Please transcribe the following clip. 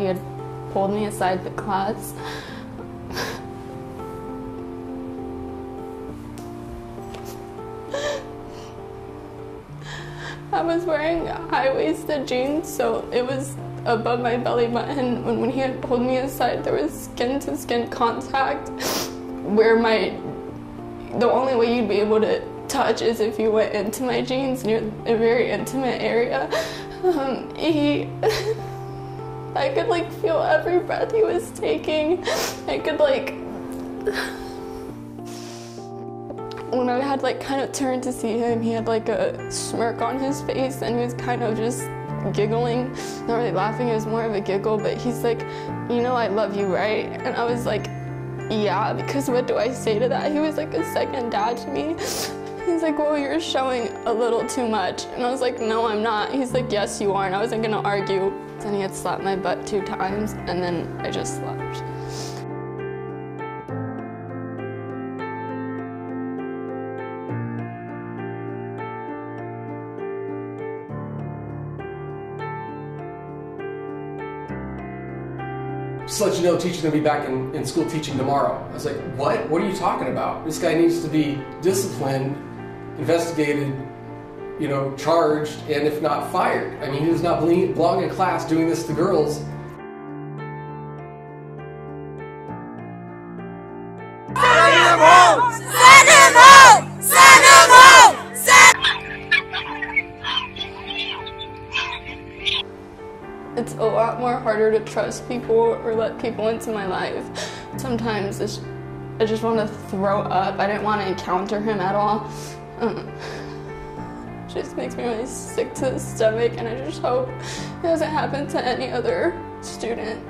he had pulled me aside the class. I was wearing high-waisted jeans, so it was above my belly button. When, when he had pulled me aside, there was skin-to-skin contact where my, the only way you'd be able to touch is if you went into my jeans near a very intimate area. Um, he, I could like feel every breath he was taking. I could like, when I had like kind of turned to see him, he had like a smirk on his face and he was kind of just giggling, not really laughing, it was more of a giggle, but he's like, you know I love you, right? And I was like, yeah, because what do I say to that? He was like a second dad to me. He's like, well, you're showing a little too much. And I was like, no, I'm not. He's like, yes, you are. And I wasn't gonna argue. Then he had slapped my butt two times, and then I just slept. Just let you know, teacher's gonna be back in, in school teaching tomorrow. I was like, what? What are you talking about? This guy needs to be disciplined, investigated, you know, charged, and if not fired. I mean, he was not ble- belonging in class doing this to girls. It's a lot more harder to trust people or let people into my life. Sometimes it's, I just want to throw up. I didn't want to encounter him at all. Um, just makes me really sick to the stomach, and I just hope it doesn't happen to any other student.